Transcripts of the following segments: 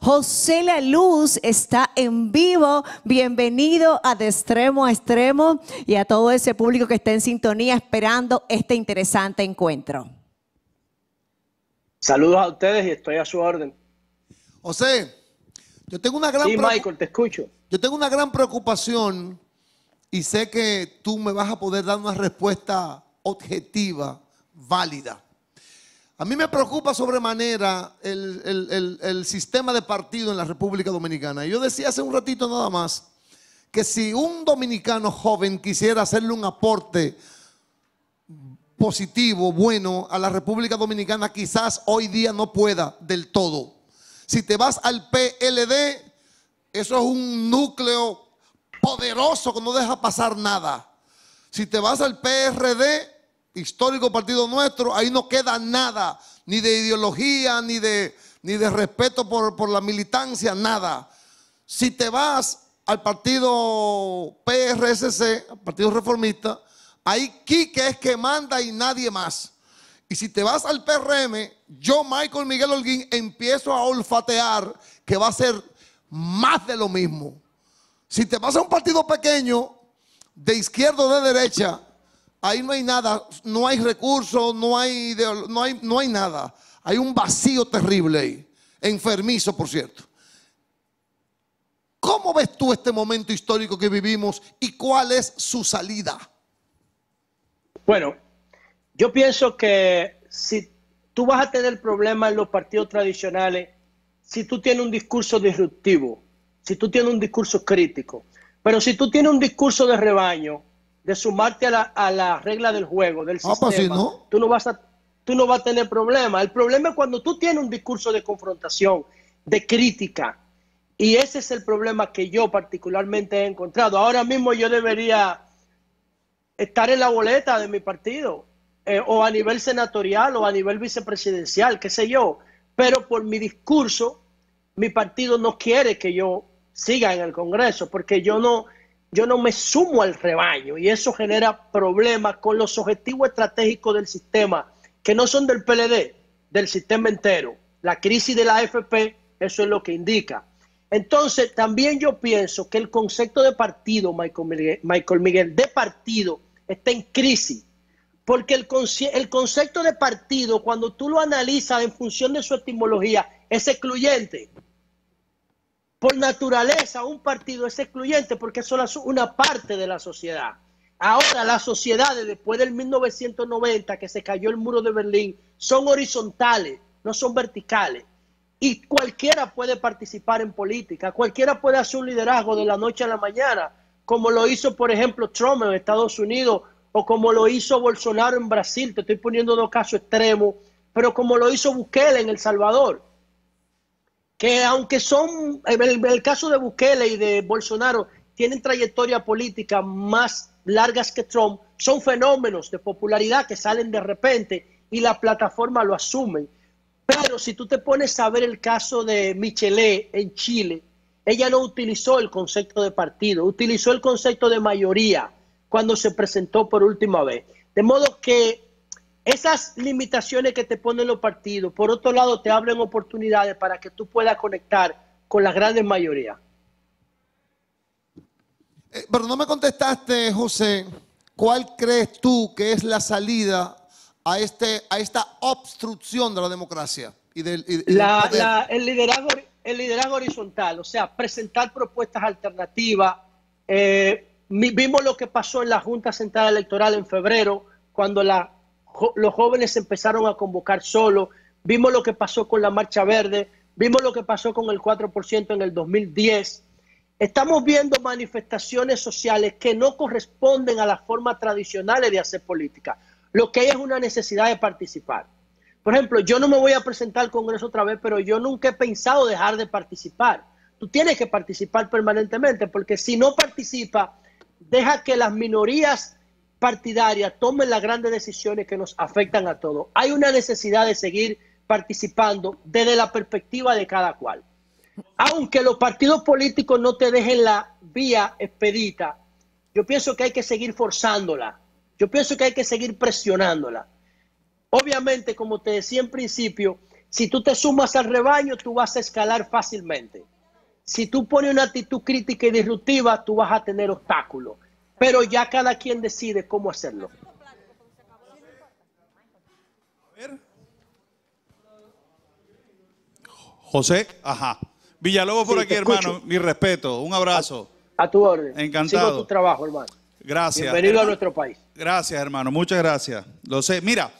José La Luz está en vivo. Bienvenido a De Extremo a Extremo y a todo ese público que está en sintonía esperando este interesante encuentro. Saludos a ustedes y estoy a su orden. José, yo tengo una gran Sí, Michael, te escucho. Yo tengo una gran preocupación y sé que tú me vas a poder dar una respuesta objetiva, válida. A mí me preocupa sobremanera el, el, sistema de partido en la República Dominicana. Yo decía hace un ratito nada más que si un dominicano joven quisiera hacerle un aporte positivo, bueno, a la República Dominicana, quizás hoy día no pueda del todo. Si te vas al PLD, eso es un núcleo poderoso que no deja pasar nada. Si te vas al PRD, histórico partido nuestro, ahí no queda nada, ni de ideología, ni de, ni de respeto por, por la militancia, nada. Si te vas al partido PRSC, al partido reformista, ahí Quique es que manda y nadie más. Y si te vas al PRM, yo, Michael Miguel Holguín, empiezo a olfatear que va a ser más de lo mismo. Si te vas a un partido pequeño, de izquierda o de derecha, ahí no hay nada, no hay recursos, no hay, no hay, no hay nada. Hay un vacío terrible ahí, enfermizo, por cierto. ¿Cómo ves tú este momento histórico que vivimos y cuál es su salida? Bueno, yo pienso que si tú vas a tener problemas en los partidos tradicionales, si tú tienes un discurso disruptivo, si tú tienes un discurso crítico, pero si tú tienes un discurso de rebaño, de sumarte a la, a la regla del juego, del ah, pues sistema, Tú, no vas a, tú no vas a tener problema. El problema es cuando tú tienes un discurso de confrontación, de crítica, y ese es el problema que yo particularmente he encontrado. Ahora mismo yo debería estar en la boleta de mi partido, eh, o a nivel senatorial, o a nivel vicepresidencial, qué sé yo. Pero por mi discurso, mi partido no quiere que yo siga en el Congreso, porque yo no, yo no me sumo al rebaño y eso genera problemas con los objetivos estratégicos del sistema, que no son del PLD, del sistema entero. La crisis de la AFP, eso es lo que indica. Entonces, también yo pienso que el concepto de partido, Michael Miguel, Michael Miguel de partido, está en crisis. Porque el, el concepto de partido, cuando tú lo analizas en función de su etimología, es excluyente por naturaleza un partido es excluyente porque es solo una parte de la sociedad. Ahora las sociedades después del 1990 que se cayó el muro de Berlín son horizontales, no son verticales. Y cualquiera puede participar en política, cualquiera puede hacer un liderazgo de la noche a la mañana, como lo hizo por ejemplo Trump en Estados Unidos o como lo hizo Bolsonaro en Brasil, te estoy poniendo dos casos extremos, pero como lo hizo Bukele en El Salvador que aunque son, en el, caso de Bukele y de Bolsonaro, tienen trayectoria política más largas que Trump, son fenómenos de popularidad que salen de repente y la plataforma lo asumen. Pero si tú te pones a ver el caso de Michelet en Chile, ella no utilizó el concepto de partido, utilizó el concepto de mayoría cuando se presentó por última vez. De modo que esas limitaciones que te ponen los partidos, por otro lado, te abren oportunidades para que tú puedas conectar con la gran mayoría. Eh, pero no me contestaste, José, ¿cuál crees tú que es la salida a, este, a esta obstrucción de la democracia? Y del, el, liderazgo, el liderazgo horizontal, o sea, presentar propuestas alternativas. Eh, vimos lo que pasó en la Junta Central Electoral en febrero, cuando la los jóvenes empezaron a convocar solo, vimos lo que pasó con la Marcha Verde, vimos lo que pasó con el 4% en el 2010. Estamos viendo manifestaciones sociales que no corresponden a las formas tradicionales de hacer política. Lo que hay es una necesidad de participar. Por ejemplo, yo no me voy a presentar al Congreso otra vez, pero yo nunca he pensado dejar de participar. Tú tienes que participar permanentemente, porque si no participa, deja que las minorías partidaria tomen las grandes decisiones que nos afectan a todos. Hay una necesidad de seguir participando desde la perspectiva de cada cual. Aunque los partidos políticos no te dejen la vía expedita, yo pienso que hay que seguir forzándola. Yo pienso que hay que seguir presionándola. Obviamente, como te decía en principio, Si tú te sumas al rebaño, tú vas a escalar fácilmente. Si tú pones una actitud crítica y disruptiva, tú vas a tener obstáculos. Pero ya cada quien decide cómo hacerlo. José, ajá. Villalobos por Sí, aquí, hermano. escucho. Mi respeto. Un abrazo. A tu orden. Encantado. Sigo tu trabajo, hermano. Gracias. Bienvenido a nuestro país. Gracias, hermano. Muchas gracias. Lo sé. Mira,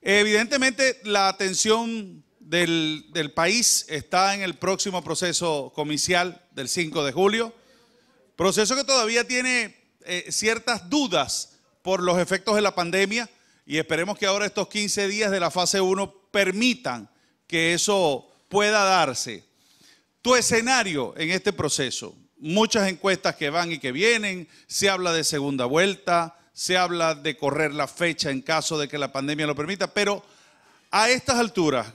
evidentemente la atención del, del país está en el próximo proceso comicial del 5 de julio. Proceso que todavía tiene eh, ciertas dudas por los efectos de la pandemia y esperemos que ahora estos 15 días de la fase 1 permitan que eso pueda darse. Tu escenario en este proceso, muchas encuestas que van y que vienen, se habla de segunda vuelta, se habla de correr la fecha en caso de que la pandemia lo permita, pero a estas alturas,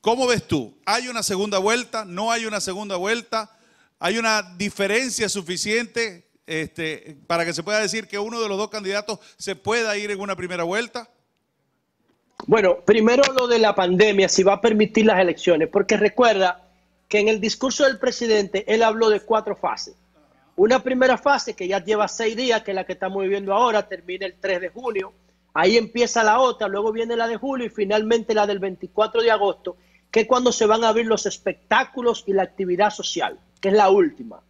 ¿cómo ves tú? ¿Hay una segunda vuelta? ¿No hay una segunda vuelta? ¿Hay una diferencia suficiente este, para que se pueda decir que uno de los dos candidatos se pueda ir en una primera vuelta? Bueno, primero lo de la pandemia, si va a permitir las elecciones, porque recuerda que en el discurso del presidente él habló de cuatro fases. Una primera fase que ya lleva seis días, que es la que estamos viviendo ahora, termina el 3 de junio. Ahí empieza la otra, luego viene la de julio y finalmente la del 24 de agosto, que es cuando se van a abrir los espectáculos y la actividad social, que es la última.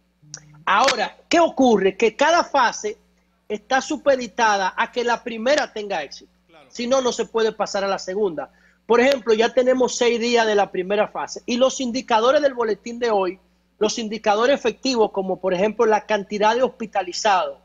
Ahora, ¿qué ocurre? Que cada fase está supeditada a que la primera tenga éxito. Si no, no se puede pasar a la segunda. Por ejemplo, ya tenemos seis días de la primera fase y los indicadores del boletín de hoy, los indicadores efectivos, como por ejemplo la cantidad de hospitalizados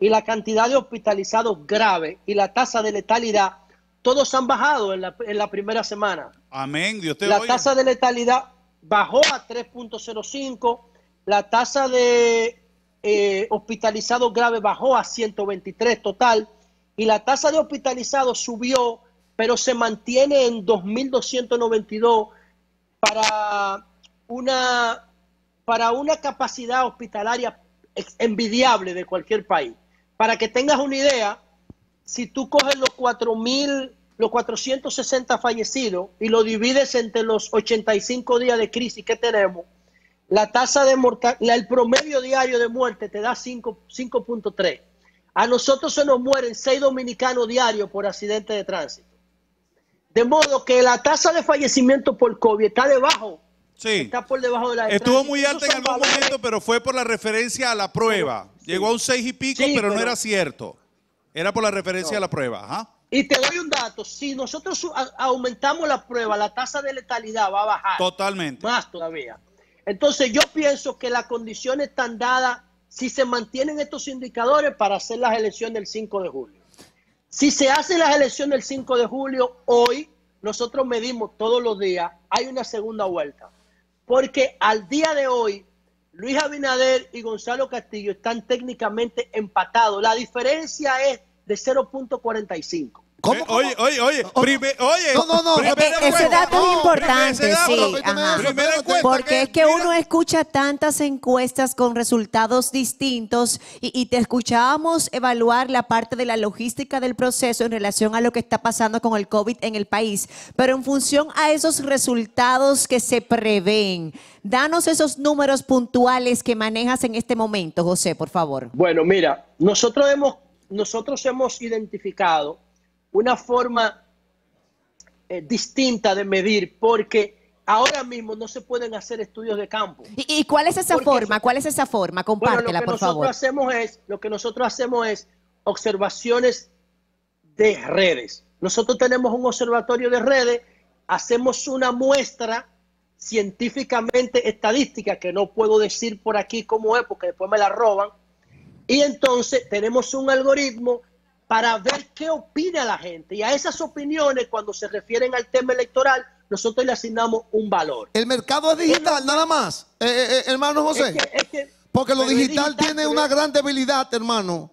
y la cantidad de hospitalizados graves y la tasa de letalidad, todos han bajado en la, en la primera semana. Amén, Dios te La tasa de letalidad bajó a 3.05, la tasa de eh, hospitalizados graves bajó a 123 total y la tasa de hospitalizados subió, pero se mantiene en 2.292 para una, para una capacidad hospitalaria envidiable de cualquier país. Para que tengas una idea, si tú coges los 4.000, los 460 fallecidos y lo divides entre los 85 días de crisis que tenemos, la tasa de mortalidad, el promedio diario de muerte te da 5 5.3. A nosotros se nos mueren 6 dominicanos diarios por accidente de tránsito. De modo que la tasa de fallecimiento por COVID está debajo, Sí. está por debajo de la de Estuvo tránsito. muy alta en algún valores- momento, pero fue por la referencia a la prueba. Llegó a un seis y pico, Sí, pero, no era cierto. Era por la referencia a la prueba. Ajá. Y te doy un dato, si nosotros aumentamos la prueba, la tasa de letalidad va a bajar. Totalmente. más todavía. Entonces yo pienso que las condiciones están dadas si se mantienen estos indicadores para hacer las elecciones del 5 de julio. Si se hacen las elecciones del 5 de julio, hoy nosotros medimos todos los días, hay una segunda vuelta. Porque al día de hoy, Luis Abinader y Gonzalo Castillo están técnicamente empatados. La diferencia es de 0.45. ¿Cómo, Eh, cómo? Oye, oye, oye, Oh, prime- oye. No, no, no, Ese dato es importante, dato, sí. ajá. Porque es que mira- uno escucha tantas encuestas con resultados distintos y, y te escuchábamos evaluar la parte de la logística del proceso en relación a lo que está pasando con el COVID en el país. Pero en función a esos resultados que se prevén, danos esos números puntuales que manejas en este momento, José, por favor. Bueno, mira, nosotros hemos, nosotros hemos identificado una forma eh, distinta de medir porque ahora mismo no se pueden hacer estudios de campo. ¿Y, y cuál es esa Porque- forma? ¿Cuál es esa forma? Bueno, lo Compártela, que por nosotros favor. hacemos es, lo que nosotros hacemos es observaciones de redes. Nosotros tenemos un observatorio de redes, hacemos una muestra científicamente estadística que no puedo decir por aquí cómo es porque después me la roban. Y entonces tenemos un algoritmo para ver qué opina la gente. Y a esas opiniones, cuando se refieren al tema electoral, nosotros le asignamos un valor. El mercado es digital, nada más. Eh, eh, eh, hermano José. Es que- es que- Porque lo digital, tiene pero una gran debilidad, hermano.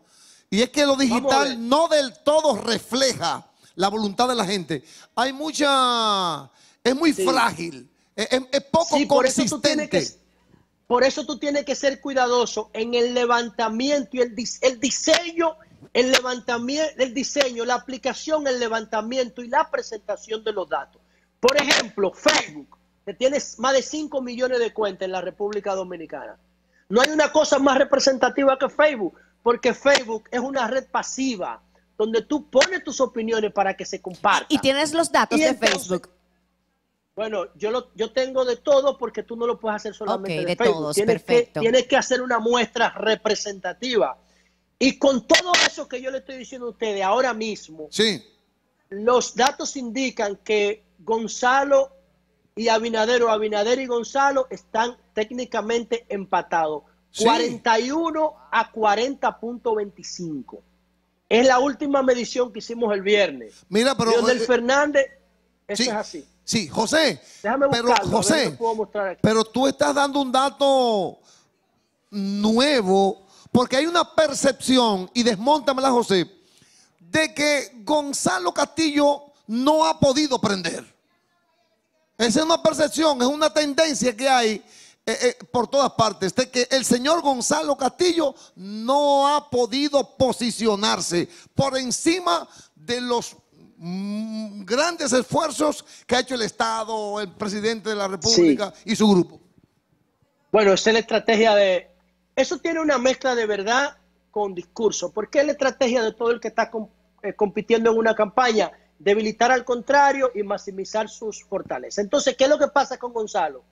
Y es que lo digital no del todo refleja la voluntad de la gente. Hay mucha. Es muy Sí. frágil. Es, poco Sí, por eso tú tienes consistente. que, por eso tú tienes que ser cuidadoso en el levantamiento y el diseño, el levantamiento, el diseño, la aplicación, el levantamiento y la presentación de los datos. Por ejemplo, Facebook, que tiene más de 5 millones de cuentas en la República Dominicana. No hay una cosa más representativa que Facebook, porque Facebook es una red pasiva donde tú pones tus opiniones para que se compartan. Y tienes los datos Y de entonces, Facebook. Bueno, yo lo, yo tengo de todo porque tú no lo puedes hacer solamente de, de Facebook. todos, tienes perfecto. Que, tienes que hacer una muestra representativa. Y con todo eso que yo le estoy diciendo a ustedes ahora mismo, Sí. los datos indican que Gonzalo y Abinader o Abinader y Gonzalo están técnicamente empatados. Sí. 41 a 40.25. Es la última medición que hicimos el viernes. Mira, pero. Leonel eh, Fernández, eso sí, es así. Sí, José. Déjame pero, buscarlo, José, puedo mostrar aquí. pero tú estás dando un dato nuevo, porque hay una percepción, y desmontamela, José, de que Gonzalo Castillo no ha podido prender. Esa es una percepción, es una tendencia que hay eh, eh, por todas partes, de que el señor Gonzalo Castillo no ha podido posicionarse por encima de los mm, grandes esfuerzos que ha hecho el Estado, el presidente de la República y su grupo. Bueno, esa es la estrategia de... Eso tiene una mezcla de verdad con discurso, porque es la estrategia de todo el que está eh, compitiendo en una campaña, debilitar al contrario y maximizar sus fortalezas. Entonces, ¿qué es lo que pasa con Gonzalo?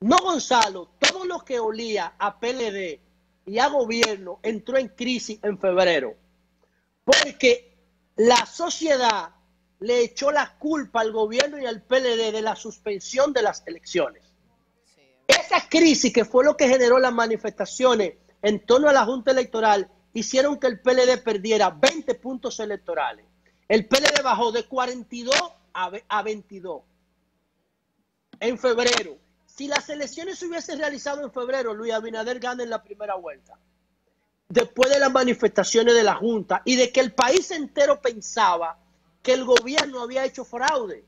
No Gonzalo, todo lo que olía a PLD y a gobierno entró en crisis en febrero, porque la sociedad le echó la culpa al gobierno y al PLD de la suspensión de las elecciones. Crisis que fue lo que generó las manifestaciones en torno a la Junta Electoral hicieron que el PLD perdiera 20 puntos electorales. El PLD bajó de 42 a ve- a 22 en febrero. Si las elecciones se hubiesen realizado en febrero, Luis Abinader gana en la primera vuelta. Después de las manifestaciones de la Junta y de que el país entero pensaba que el gobierno había hecho fraude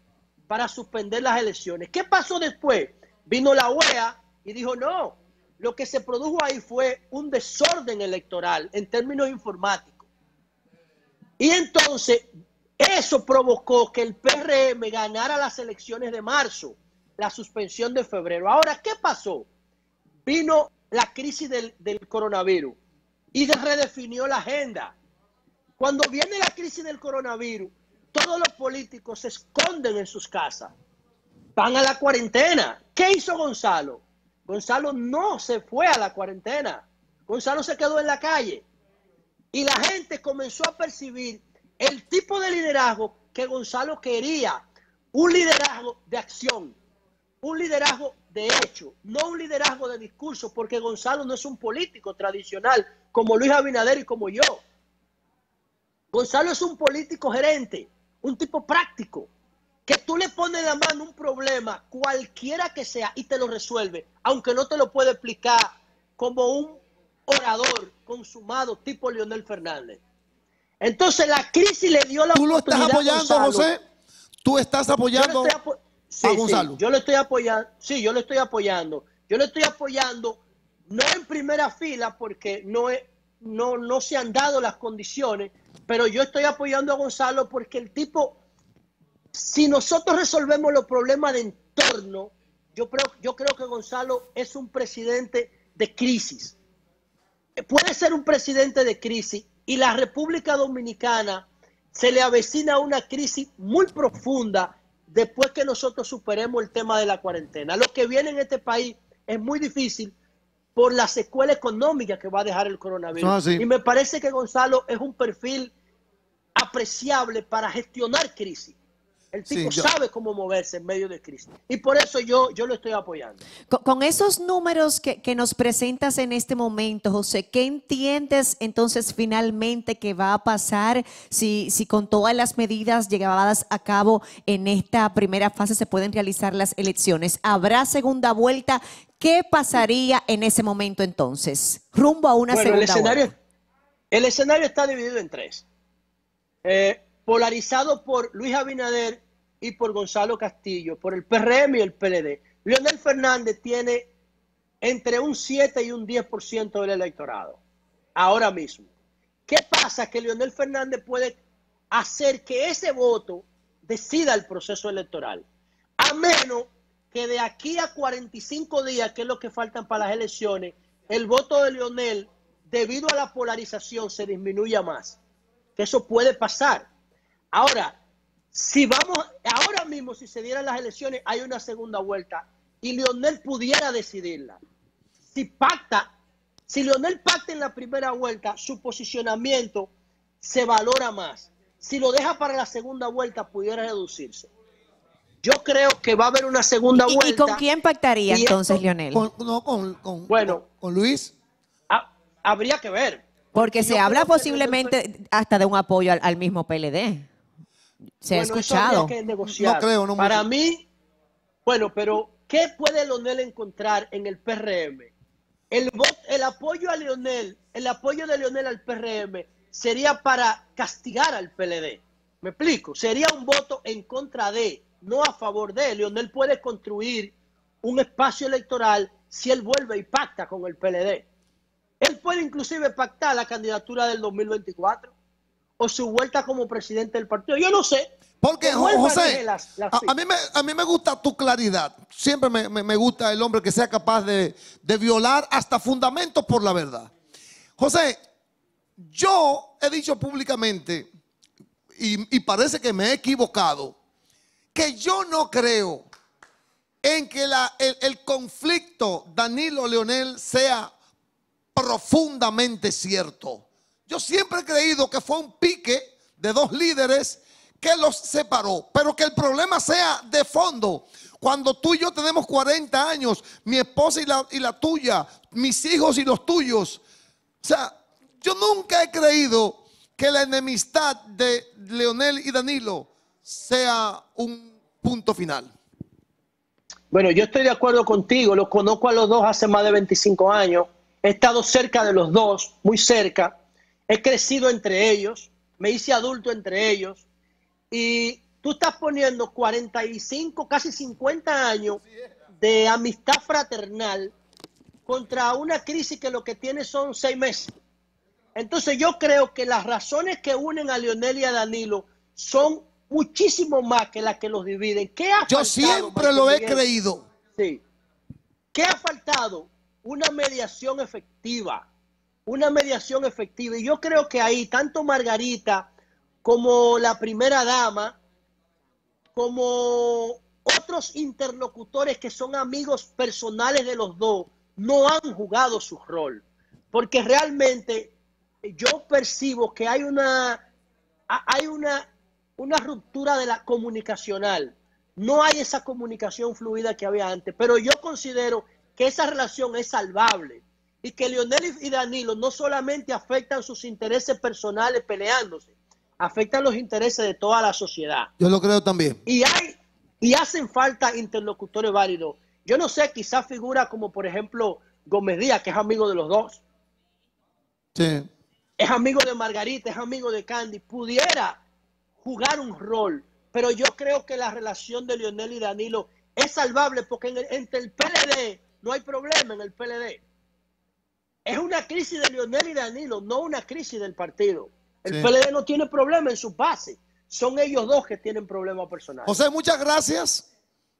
para suspender las elecciones. ¿Qué pasó después? Vino la OEA y dijo, no, lo que se produjo ahí fue un desorden electoral en términos informáticos. Y entonces eso provocó que el PRM ganara las elecciones de marzo, la suspensión de febrero. Ahora, ¿qué pasó? Vino la crisis del, coronavirus y de- redefinió la agenda. Cuando viene la crisis del coronavirus, todos los políticos se esconden en sus casas, van a la cuarentena. ¿Qué hizo Gonzalo? Gonzalo no se fue a la cuarentena. Gonzalo se quedó en la calle. Y la gente comenzó a percibir el tipo de liderazgo que Gonzalo quería. Un liderazgo de acción, un liderazgo de hecho, no un liderazgo de discurso, porque Gonzalo no es un político tradicional como Luis Abinader y como yo. Gonzalo es un político gerente, un tipo práctico, que tú le pones la mano un problema, cualquiera que sea, y te lo resuelve, aunque no te lo puede explicar como un orador consumado tipo Leonel Fernández. Entonces la crisis le dio la ¿Tú lo estás oportunidad a apoyando, Gonzalo. José? ¿Tú estás apoyando apo- Sí, a sí, Gonzalo? yo lo estoy apoyando. Sí, yo lo estoy apoyando. Yo lo estoy apoyando no en primera fila porque no, he- no, no se han dado las condiciones, pero yo estoy apoyando a Gonzalo porque el tipo, si nosotros resolvemos los problemas de entorno, yo creo, yo creo que Gonzalo es un presidente de crisis. Puede ser un presidente de crisis y la República Dominicana se le avecina una crisis muy profunda después que nosotros superemos el tema de la cuarentena. Lo que viene en este país es muy difícil por la secuela económica que va a dejar el coronavirus. Ah, sí. Y me parece que Gonzalo es un perfil apreciable para gestionar crisis. El tipo Sí, yo- sabe cómo moverse en medio de crisis. Y por eso yo, yo lo estoy apoyando. Con, con esos números que, que nos presentas en este momento, José, ¿qué entiendes entonces finalmente que va a pasar si, si con todas las medidas llevadas a cabo en esta primera fase se pueden realizar las elecciones? ¿Habrá segunda vuelta? ¿Qué pasaría en ese momento entonces? Rumbo a una Bueno, el segunda escenario, vuelta. el escenario está dividido en tres. Eh, polarizado por Luis Abinader y por Gonzalo Castillo, por el PRM y el PLD. Leonel Fernández tiene entre un 7 y un 10% del electorado, ahora mismo. ¿Qué pasa? Que Leonel Fernández puede hacer que ese voto decida el proceso electoral. menos que de aquí a 45 días, que es lo que faltan para las elecciones, el voto de Leonel, debido a la polarización, se disminuya más. Que eso puede pasar. Ahora, si vamos, ahora mismo, si se dieran las elecciones, hay una segunda vuelta y Leonel pudiera decidirla. Si pacta, si Leonel pacta en la primera vuelta, su posicionamiento se valora más. Si lo deja para la segunda vuelta, pudiera reducirse. Yo creo que va a haber una segunda ¿Y, vuelta. y con quién pactaría Y entonces, Leonel? Con, no, con, con- Bueno. con- con Luis. Ah, habría que ver. Porque se habla posiblemente hasta de un apoyo al, al mismo PLD. Se ha Bueno, escuchado. que negociar. No creo, no Para mucho. mí, bueno, pero ¿qué puede Leonel encontrar en el PRM? El, el apoyo a Leonel, el apoyo de Leonel al PRM sería para castigar al PLD. ¿Me explico? Sería un voto en contra de, no a favor de. Leonel puede construir un espacio electoral si él vuelve y pacta con el PLD. Él puede inclusive pactar la candidatura del 2024 o su vuelta como presidente del partido. Yo no sé. Porque, José, maneje las- las a, mí me, a mí me gusta tu claridad. Siempre me, me- me gusta el hombre que sea capaz de, de violar hasta fundamentos por la verdad. José, yo he dicho públicamente, y, y parece que me he equivocado, que yo no creo en que la- el, el conflicto Danilo-Leonel sea profundamente cierto. Yo siempre he creído que fue un pique de dos líderes que los separó, pero que el problema sea de fondo. Cuando tú y yo tenemos 40 años, mi esposa y la, tuya, mis hijos y los tuyos. O sea, yo nunca he creído que la enemistad de Leonel y Danilo sea un punto final. Bueno, yo estoy de acuerdo contigo, los conozco a los dos hace más de 25 años, he estado cerca de los dos, muy cerca, he crecido entre ellos, me hice adulto entre ellos, y tú estás poniendo 45, casi 50 años de amistad fraternal contra una crisis que lo que tiene son seis meses. Entonces yo creo que las razones que unen a Leonel y a Danilo son muchísimo más que las que los dividen. ¿Qué ha Yo faltado, siempre lo he Miguel? creído. Sí. ¿Qué ha faltado? Una mediación efectiva. Una mediación efectiva. Y yo creo que ahí, tanto Margarita como la primera dama, como otros interlocutores que son amigos personales de los dos, no han jugado su rol. Porque realmente yo percibo que hay una, ha- hay una, una ruptura de la comunicacional. No hay esa comunicación fluida que había antes, pero yo considero que esa relación es salvable y que Leonel y Danilo no solamente afectan sus intereses personales peleándose, afectan los intereses de toda la sociedad. Yo lo creo también. Y hay y hacen falta interlocutores válidos. Yo no sé, quizás figura como por ejemplo Gómez Díaz, que es amigo de los dos, Sí. es amigo de Margarita, es amigo de Candy, pudiera jugar un rol, pero yo creo que la relación de Lionel y Danilo es salvable porque en el- entre el PLD no hay problema en el PLD. Es una crisis de Lionel y Danilo, no una crisis del partido. El Sí. PLD no tiene problema en su base. Son ellos dos que tienen problemas personales. José, muchas gracias.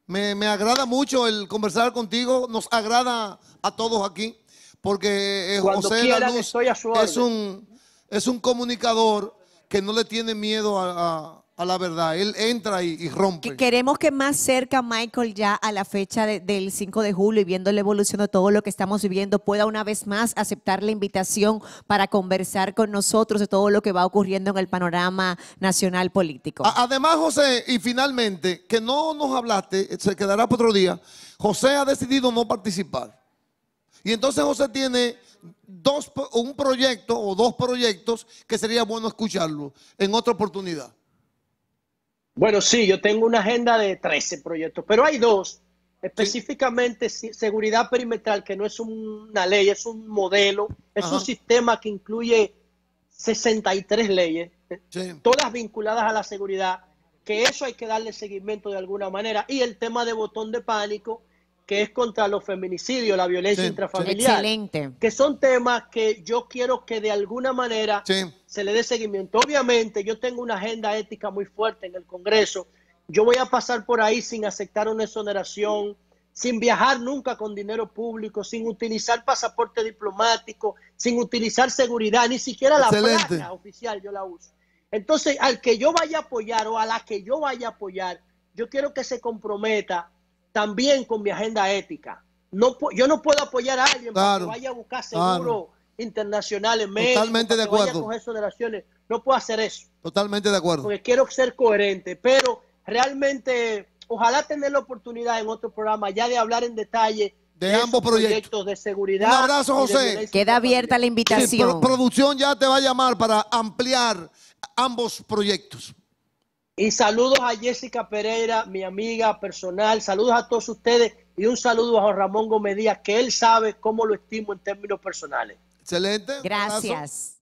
Me, me agrada mucho el conversar contigo. Nos agrada a todos aquí. Porque eh, Cuando José Lanús es un, es un comunicador que no le tiene miedo a, a- a la verdad. Él entra y, y rompe. Que queremos que más cerca, Michael, ya a la fecha de- del 5 de julio y viendo la evolución de todo lo que estamos viviendo, pueda una vez más aceptar la invitación para conversar con nosotros de todo lo que va ocurriendo en el panorama nacional político. A- Además, José, y finalmente, que no nos hablaste, se quedará para otro día. José ha decidido no participar. Y entonces José tiene dos, un proyecto o dos proyectos que sería bueno escucharlo en otra oportunidad. Bueno, sí, yo tengo una agenda de 13 proyectos, pero hay dos, específicamente seguridad perimetral, que no es una ley, es un modelo, es Ajá. un sistema que incluye 63 leyes, Sí. todas vinculadas a la seguridad, que eso hay que darle seguimiento de alguna manera, y el tema de botón de pánico, que es contra los feminicidios, la violencia Sí, sí. intrafamiliar, Excelente. que son temas que yo quiero que de alguna manera Sí. se le dé seguimiento. Obviamente, yo tengo una agenda ética muy fuerte en el Congreso yo voy a pasar por ahí sin aceptar una exoneración, sin viajar nunca con dinero público, sin utilizar pasaporte diplomático, sin utilizar seguridad, ni siquiera la placa oficial yo la uso. Entonces, al que yo vaya a apoyar o a la que yo vaya a apoyar, yo quiero que se comprometa también con mi agenda ética. No, yo no puedo apoyar a alguien para Claro, que vaya a buscar claro. seguro internacional en México, Totalmente para de que vaya a acuerdo. coger exoneraciones. No puedo hacer eso Totalmente de acuerdo. porque quiero ser coherente, pero realmente ojalá tener la oportunidad en otro programa ya de hablar en detalle De ambos proyectos. de seguridad. Un abrazo, José. Queda abierta la Sí, invitación. pro- producción ya te va a llamar para ampliar ambos proyectos. Y saludos a Jessica Pereira, mi amiga personal. Saludos a todos ustedes y un saludo a Juan Ramón Gómez Díaz, que él sabe cómo lo estimo en términos personales. Excelente. Gracias.